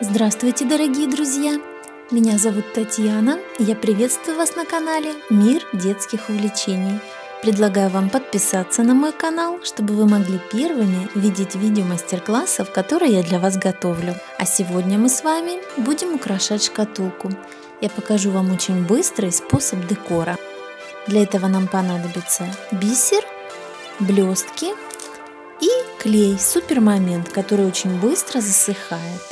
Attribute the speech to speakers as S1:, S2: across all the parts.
S1: Здравствуйте, дорогие друзья! Меня зовут Татьяна, и я приветствую вас на канале «Мир детских увлечений». Предлагаю вам подписаться на мой канал, чтобы вы могли первыми видеть видео мастер-классов, которые я для вас готовлю. А сегодня мы с вами будем украшать шкатулку. Я покажу вам очень быстрый способ декора. Для этого нам понадобится бисер, блестки клей Супермомент, который очень быстро засыхает.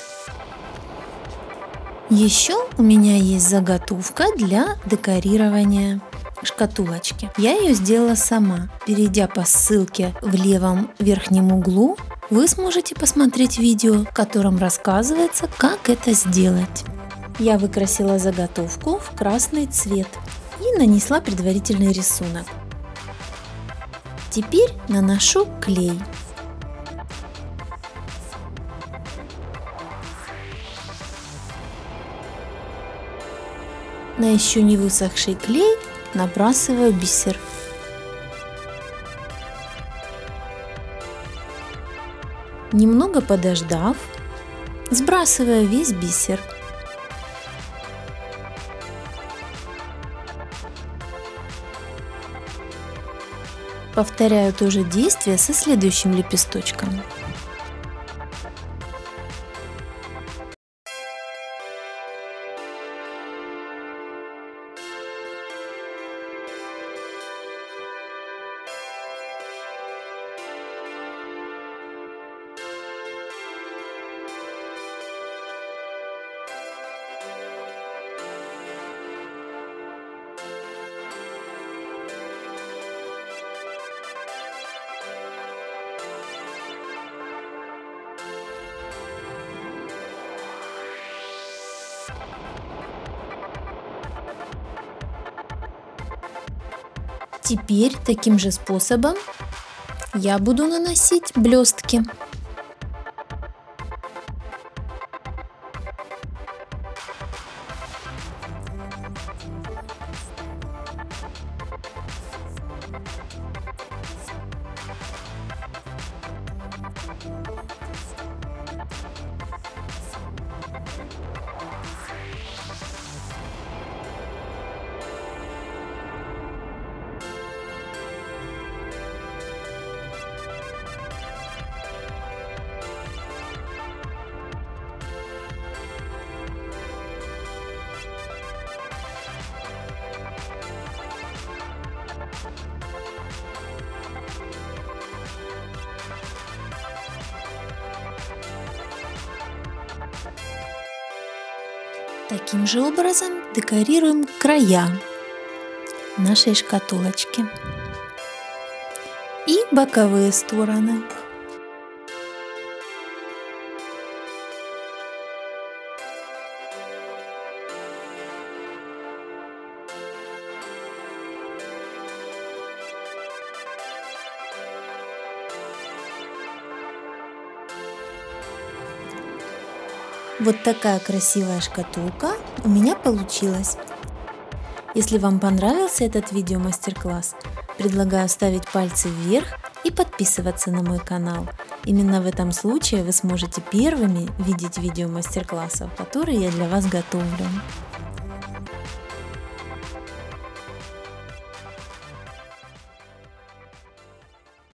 S1: Еще у меня есть заготовка для декорирования шкатулочки. Я ее сделала сама. Перейдя по ссылке в левом верхнем углу, вы сможете посмотреть видео, в котором рассказывается, как это сделать. Я выкрасила заготовку в красный цвет и нанесла предварительный рисунок. Теперь наношу клей. На еще не высохший клей набрасываю бисер. Немного подождав, сбрасываю весь бисер. Повторяю то же действие со следующим лепесточком. Теперь таким же способом я буду наносить блестки. Таким же образом декорируем края нашей шкатулочки и боковые стороны. Вот такая красивая шкатулка у меня получилась. Если вам понравился этот видео мастер-класс, предлагаю ставить пальцы вверх и подписываться на мой канал. Именно в этом случае вы сможете первыми видеть видео мастер-классов, которые я для вас готовлю.